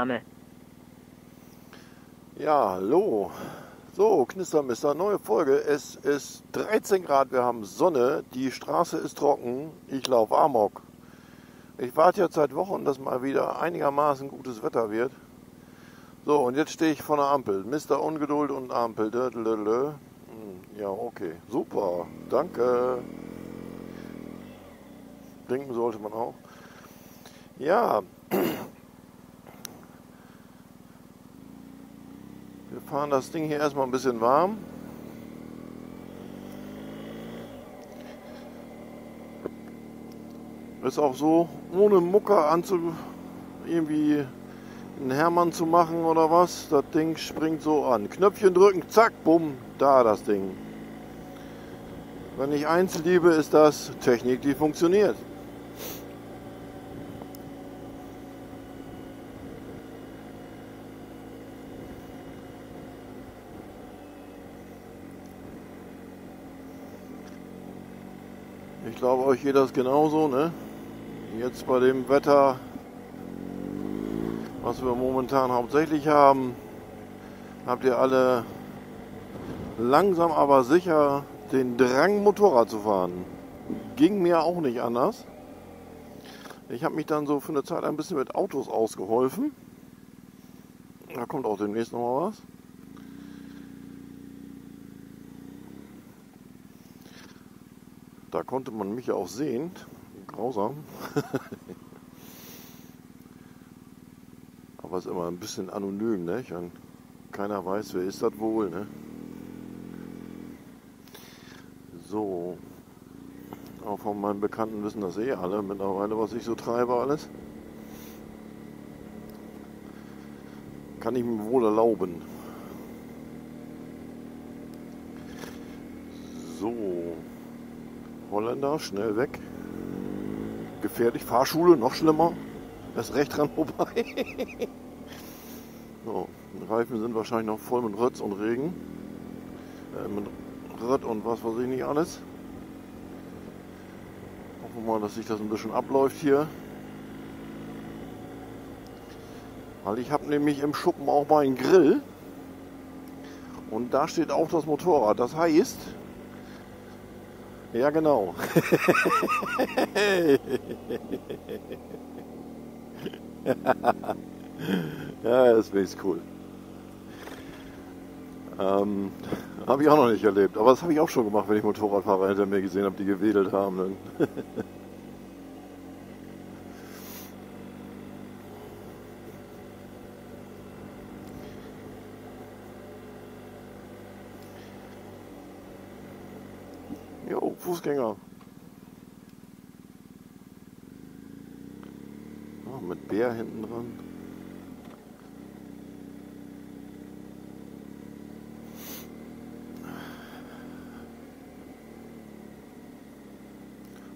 Name. Ja, hallo. So, Knistermister, neue Folge. Es ist 13 Grad, wir haben Sonne, die Straße ist trocken, ich laufe Amok. Ich warte jetzt seit Wochen, dass mal wieder einigermaßen gutes Wetter wird. So, und jetzt stehe ich vor der Ampel. Mr. Ungeduld und Ampel. Hm, ja, okay. Super. Danke. Trinken sollte man auch. Ja. Fahren das Ding hier erstmal ein bisschen warm. Ist auch so, ohne Mucker anzu irgendwie einen Hermann zu machen oder was. Das Ding springt so an. Knöpfchen drücken, zack, bumm, da das Ding. Wenn ich eins liebe, ist das Technik, die funktioniert. Glaube, euch geht das genauso, ne? Jetzt bei dem Wetter, was wir momentan hauptsächlich haben, habt ihr alle langsam aber sicher den Drang, Motorrad zu fahren. Ging mir auch nicht anders. Ich habe mich dann so für eine Zeit ein bisschen mit Autos ausgeholfen. Da kommt auch demnächst noch mal was. Da konnte man mich auch sehen. Grausam. Aber es ist immer ein bisschen anonym, ne? Und keiner weiß, wer ist das wohl, ne? So. Auch von meinen Bekannten wissen das eh alle mittlerweile, was ich so treibe alles. Kann ich mir wohl erlauben. So. Holländer, schnell weg. Gefährlich. Fahrschule, noch schlimmer. Erst recht dran vorbei. so, die Reifen sind wahrscheinlich noch voll mit Rötz und Regen. Äh, mit Rött und was weiß ich nicht alles. Hoffen wir mal, dass sich das ein bisschen abläuft hier. Weil ich habe nämlich im Schuppen auch mal einen Grill. Und da steht auch das Motorrad. Das heißt, ja, genau. ja, das ist cool. Ähm, habe ich auch noch nicht erlebt. Aber das habe ich auch schon gemacht, wenn ich Motorradfahrer hinter mir gesehen habe, die gewedelt haben. Dann. Jo, Fußgänger. Oh, mit Bär hinten dran.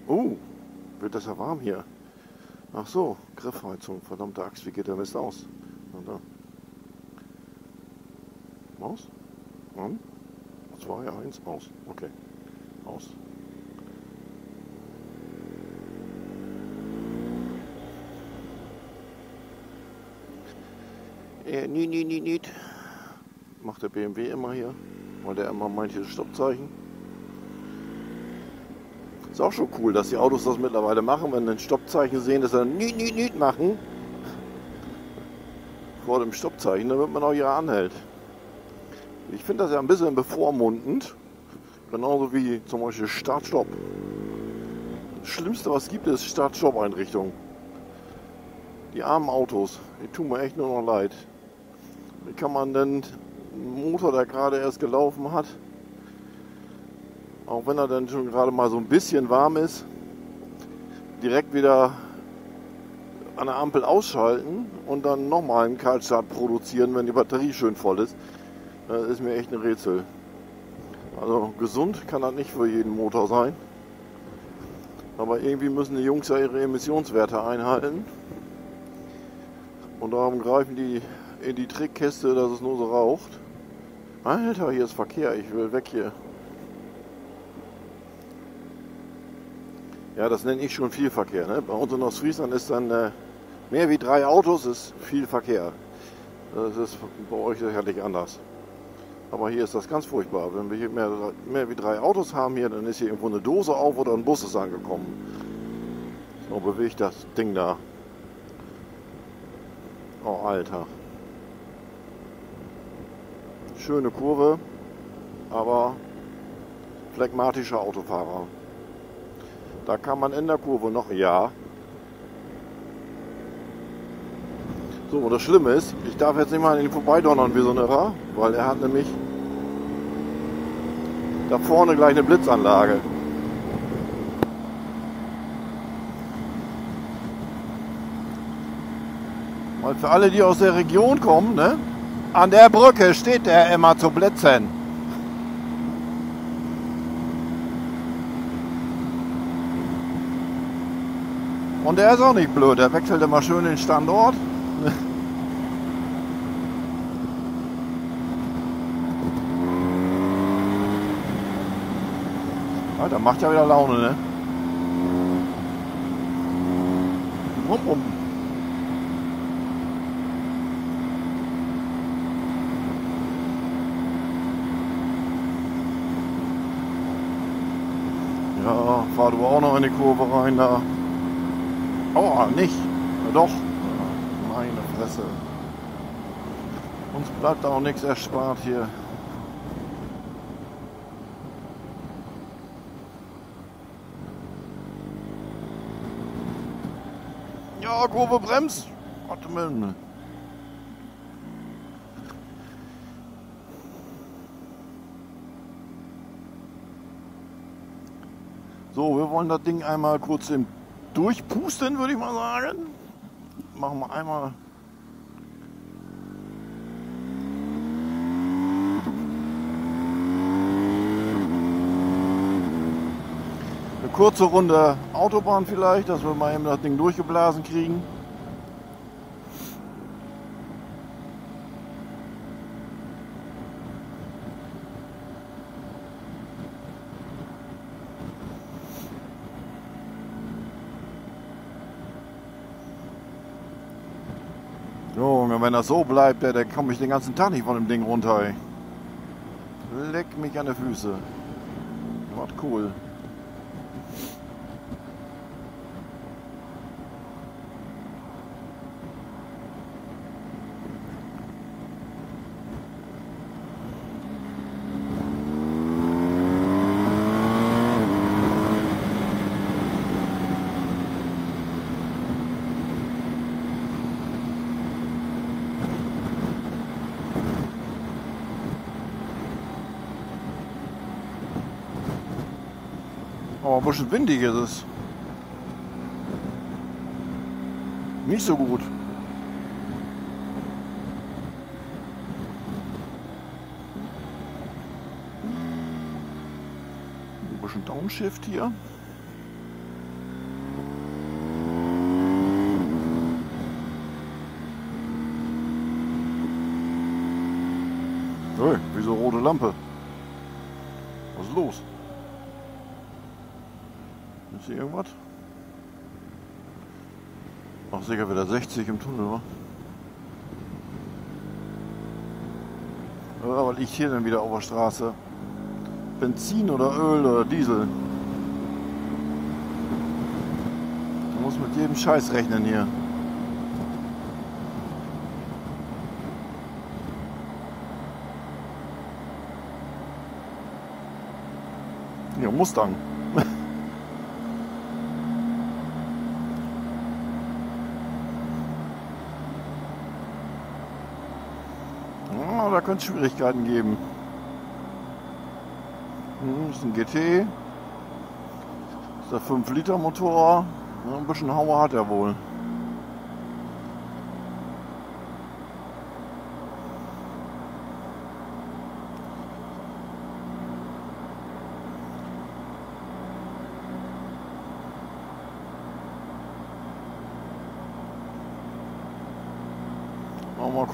Oh, wird das ja warm hier. Ach so, Griffheizung. Verdammte Axt, wie geht der Mist aus? Na da. Aus? An? 2, 1, aus. Okay aus. Äh, nie, nie, nie. Macht der BMW immer hier, weil der immer meint, hier Stoppzeichen. Ist auch schon cool, dass die Autos das mittlerweile machen, wenn sie ein Stoppzeichen sehen, dass sie nie, nie, nie machen. Vor dem Stoppzeichen, damit man auch hier anhält. Ich finde das ja ein bisschen bevormundend. Genauso wie zum Beispiel Start-Stopp. Das Schlimmste, was gibt, ist Start-Stopp-Einrichtung. Die armen Autos, die tun mir echt nur noch leid. Kann man denn einen Motor, der gerade erst gelaufen hat, auch wenn er dann schon gerade mal so ein bisschen warm ist, direkt wieder an der Ampel ausschalten und dann nochmal einen Kaltstart produzieren, wenn die Batterie schön voll ist. Das ist mir echt ein Rätsel. Also gesund kann das nicht für jeden Motor sein. Aber irgendwie müssen die Jungs ja ihre Emissionswerte einhalten. Und darum greifen die in die Trickkiste, dass es nur so raucht. Alter, hier ist Verkehr, ich will weg hier. Ja, das nenne ich schon viel Verkehr. Ne? Bei uns in Ostfriesland ist dann äh, Mehr wie drei Autos ist viel Verkehr. Das ist bei euch sicherlich anders. Aber hier ist das ganz furchtbar. Wenn wir hier mehr, mehr wie drei Autos haben hier, dann ist hier irgendwo eine Dose auf oder ein Bus ist angekommen. So bewegt das Ding da. Oh, Alter. Schöne Kurve, aber phlegmatischer Autofahrer. Da kann man in der Kurve noch, ja. So, und das Schlimme ist, ich darf jetzt nicht mal an ihn vorbeidonnern wie so ein Irrer, weil er hat nämlich da vorne gleich eine Blitzanlage. Und für alle, die aus der Region kommen, ne? An der Brücke steht der immer zu blitzen. Und der ist auch nicht blöd, der wechselt immer schön den Standort. Ja, macht ja wieder Laune, ne? Rum, rum. Ja, fahr du auch noch in die Kurve rein da. Oh, nicht. Ja, doch. Meine Fresse. Uns bleibt auch nichts erspart hier. Ja, Kurve bremst. Warte mal. So, wir wollen das Ding einmal kurz im durchpusten, würde ich mal sagen. Machen wir einmal. Eine kurze Runde Autobahn vielleicht, dass wir mal eben das Ding durchgeblasen kriegen. Wenn das so bleibt, dann komme ich den ganzen Tag nicht von dem Ding runter. Ey. Leck mich an die Füße. Was cool. Aber ein bisschen windig ist es. Nicht so gut. Ein bisschen Downshift hier. Hey, wieso rote Lampe? Was ist los? Ist hier irgendwas? Ach, sicher wieder 60 im Tunnel, wa? Aber liegt hier denn wieder auf der Straße? Benzin oder Öl oder Diesel? Man muss mit jedem Scheiß rechnen hier. Ja, Mustang. Ja, da könnte es Schwierigkeiten geben. Hm, Das ist ein GT. Das ist der 5 Liter Motor. Ja, ein bisschen Hauer hat er wohl.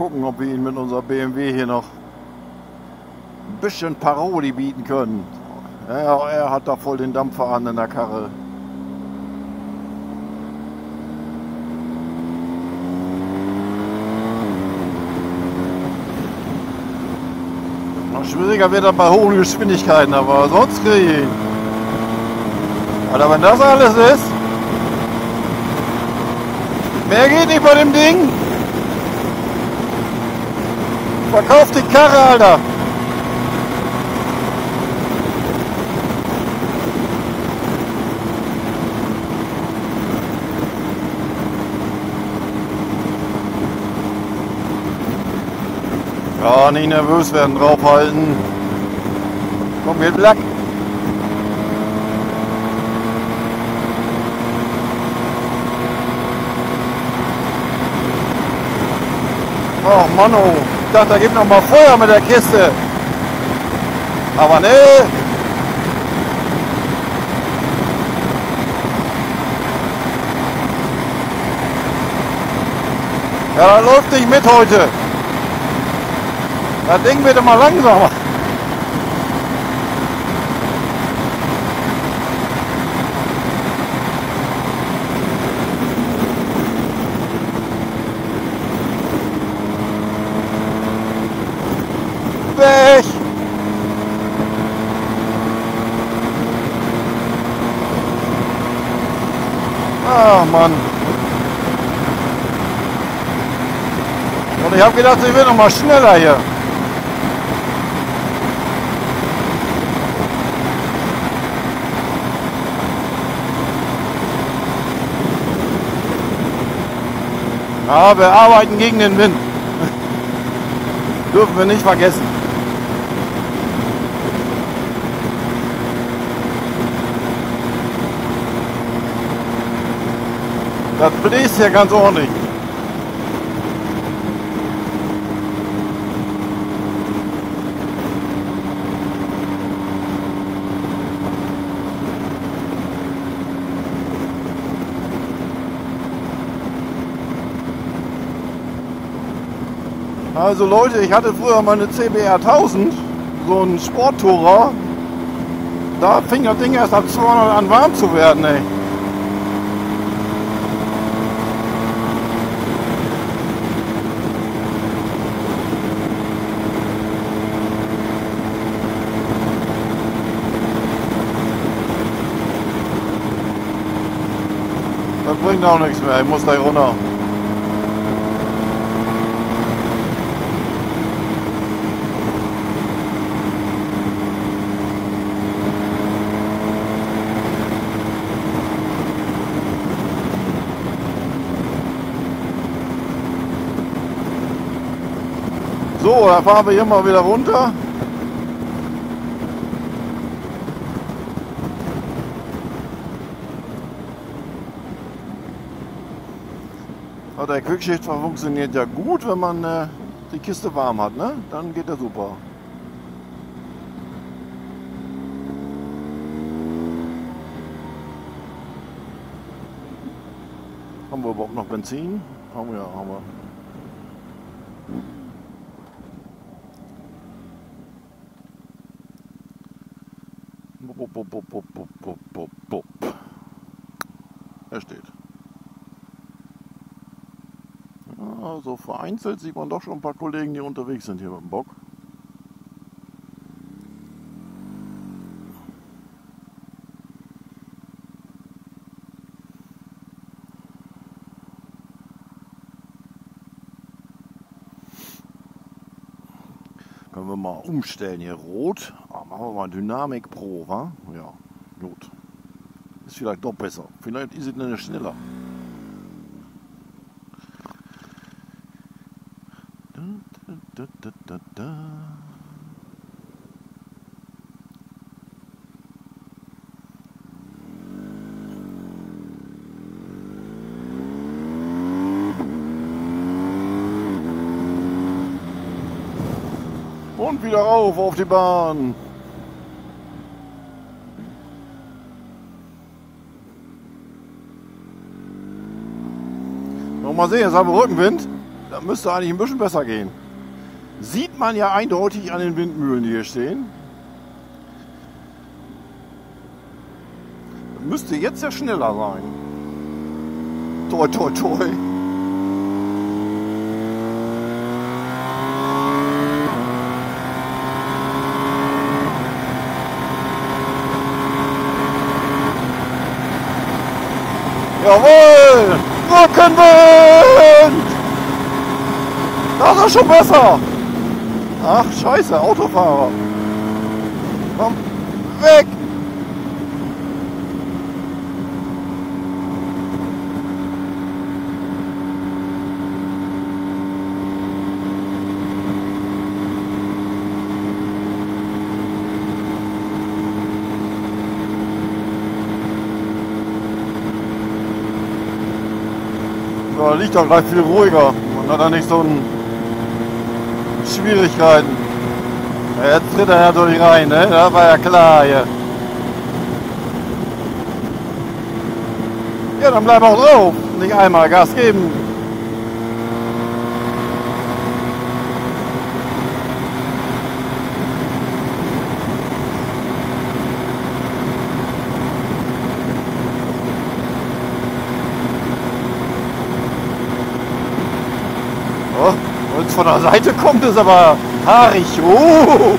gucken, ob wir ihn mit unserer BMW hier noch ein bisschen Paroli bieten können. Ja, er hat da voll den Dampfer an in der Karre. Noch schwieriger wird er bei hohen Geschwindigkeiten, aber sonst kriege ich ihn. Alter, wenn das alles ist, mehr geht nicht bei dem Ding. Verkauf die Karre, Alter. Ja, nicht nervös werden, draufhalten. Komm, geht Black. Oh Mann, oh. Ich dachte, da gibt noch mal Feuer mit der Kiste. Aber ne. Ja, da läuft nicht mit heute. Das Ding wird immer langsamer. Weg! Ah, Mann. Und ich habe gedacht, ich will noch mal schneller hier. Ja, wir arbeiten gegen den Wind. Dürfen wir nicht vergessen. Das bläst hier ganz ordentlich. Also Leute, ich hatte früher mal eine CBR 1000, so ein Sporttourer. Da fing das Ding erst ab 200 an warm zu werden, ey. Das bringt auch nichts mehr, ich muss da runter. So, dann fahren wir hier mal wieder runter. Aber der Quickshift funktioniert ja gut, wenn man äh, die Kiste warm hat, ne? Dann geht er super. Haben wir überhaupt noch Benzin? Haben wir, haben wir. Er steht. Also vereinzelt sieht man doch schon ein paar Kollegen, die unterwegs sind hier mit dem Bock. Können wir mal umstellen hier rot. Ah, machen wir mal Dynamik Pro, wa? Ja, gut. Ist vielleicht doch besser. Vielleicht ist es dann schneller. Da, da, da, da, Und wieder rauf auf die Bahn. Noch mal sehen, jetzt haben wir Rückenwind. Da müsste eigentlich ein bisschen besser gehen. Sieht man ja eindeutig an den Windmühlen, die hier stehen. Müsste jetzt ja schneller sein. Toi, toi, toi. Jawohl! Rückenwind! Das ist schon besser! Ach, scheiße, Autofahrer. Komm, weg! So, liegt doch gleich viel ruhiger. Man hat da nicht so ein Schwierigkeiten. Jetzt tritt er natürlich rein, ne? Das war ja klar hier. Ja, dann bleib auch drauf. Nicht einmal Gas geben. Oh, wenn es von der Seite kommt, ist aber haarig. Oh.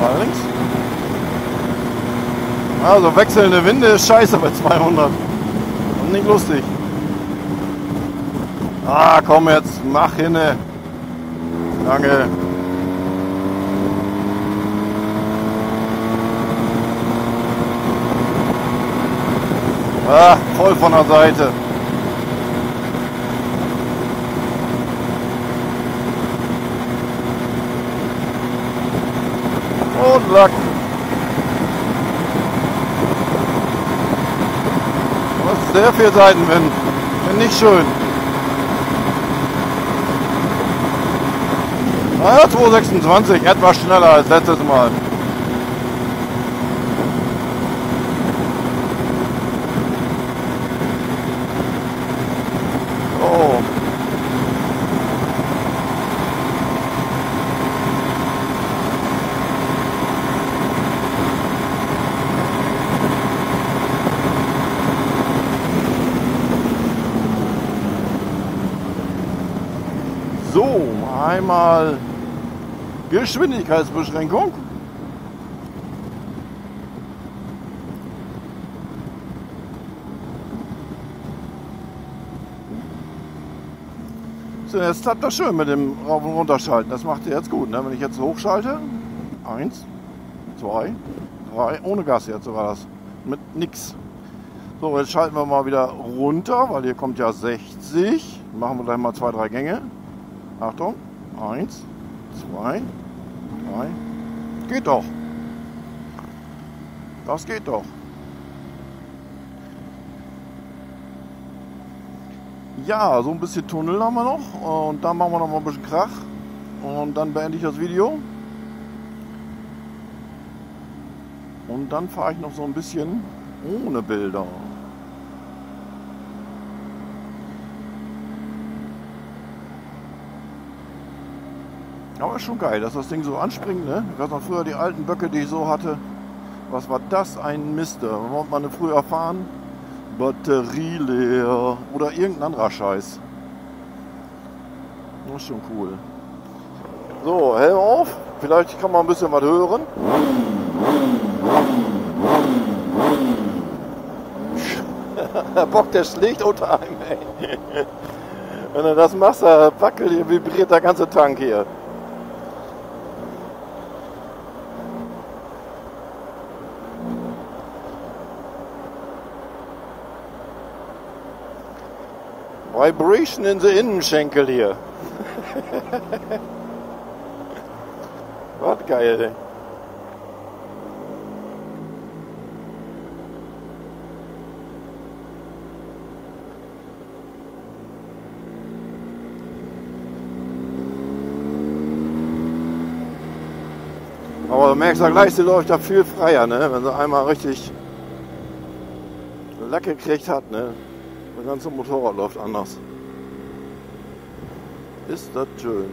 Aber links. Also wechselnde Winde ist scheiße bei 200. Und nicht lustig. Ah, komm jetzt, mach hinne. Danke. Ah, voll von der Seite. Und Lack. Ist sehr viel Seitenwind. Finde ich schön. Naja, 226, etwas schneller als letztes Mal. Oh. So, einmal Geschwindigkeitsbeschränkung. So, jetzt habt ihr schön mit dem Rauf- und Runterschalten. Das macht ihr jetzt gut. Ne? Wenn ich jetzt hochschalte, eins, zwei, drei, ohne Gas jetzt so war das. Mit nix. So, jetzt schalten wir mal wieder runter, weil hier kommt ja 60. Machen wir gleich mal zwei, drei Gänge. Achtung. Eins, zwei, drei. Geht doch. Das geht doch. Ja, so ein bisschen Tunnel haben wir noch. Und dann machen wir noch mal ein bisschen Krach. Und dann beende ich das Video. Und dann fahre ich noch so ein bisschen ohne Bilder. Aber ist schon geil, dass das Ding so anspringt. Ne? Ich weiß noch früher die alten Böcke, die ich so hatte. Was war das? Ein Mister. Wollte man früher fahren? Batterie leer. Oder irgendein anderer Scheiß. Das ist schon cool. So, Helm auf. Vielleicht kann man ein bisschen was hören. Bock, der schlägt unter einem, ey. Wenn du das machst, da wackelt vibriert der ganze Tank hier. Vibration in the Innenschenkel hier. Was geil. Aber du merkst ja gleich, sie läuft da viel freier, ne? wenn sie einmal richtig Lack gekriegt hat. Ne? Das ganze Motorrad läuft anders. Ist das schön.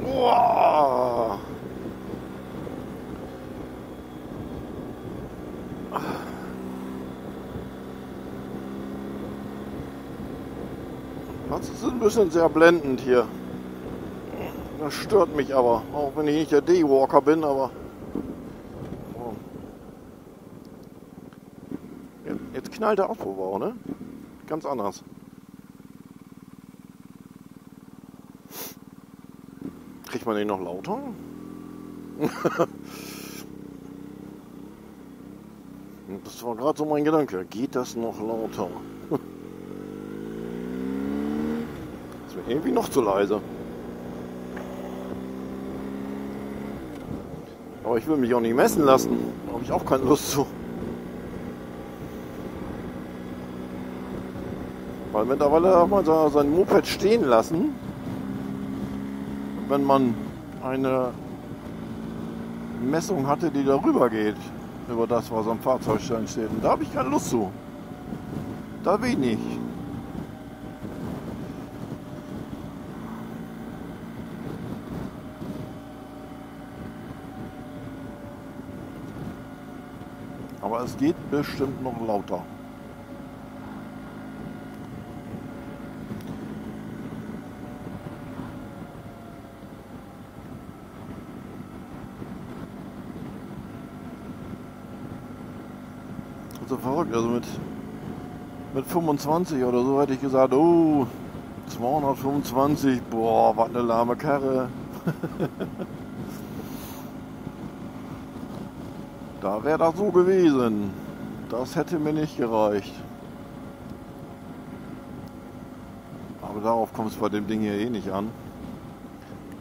Wow. Das ist ein bisschen sehr blendend hier. Das stört mich aber, auch wenn ich nicht der Daywalker bin, aber. Oh. Jetzt knallt der Aufbau, ne? Ganz anders. Kriegt man den noch lauter? das war gerade so mein Gedanke. Geht das noch lauter? ist mir irgendwie noch zu leise. Aber ich will mich auch nicht messen lassen. Da habe ich auch keine Lust zu. Weil mittlerweile darf man sein Moped stehen lassen, wenn man eine Messung hatte, die darüber geht, über das, was am Fahrzeugstein steht. Und da habe ich keine Lust zu. Da nicht. Aber es geht bestimmt noch lauter. so verrückt. Also mit, mit 25 oder so hätte ich gesagt, oh, 225, boah, was eine lahme Karre. da wäre das so gewesen. Das hätte mir nicht gereicht. Aber darauf kommt es bei dem Ding hier eh nicht an.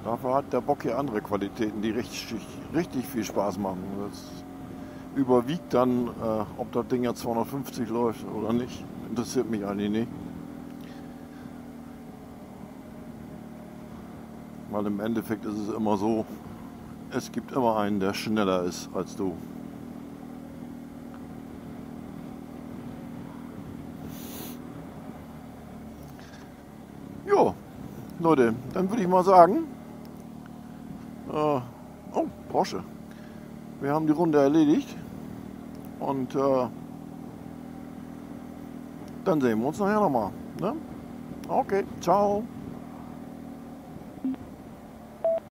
Dafür hat der Bock hier andere Qualitäten, die richtig, richtig viel Spaß machen. Das überwiegt dann, äh, ob das Ding jetzt 250 läuft oder nicht. Interessiert mich eigentlich nicht. Weil im Endeffekt ist es immer so, es gibt immer einen, der schneller ist als du. Jo, Leute, dann würde ich mal sagen, äh, oh, Porsche. Wir haben die Runde erledigt. Und äh, dann sehen wir uns nachher nochmal. Ne? Okay, ciao.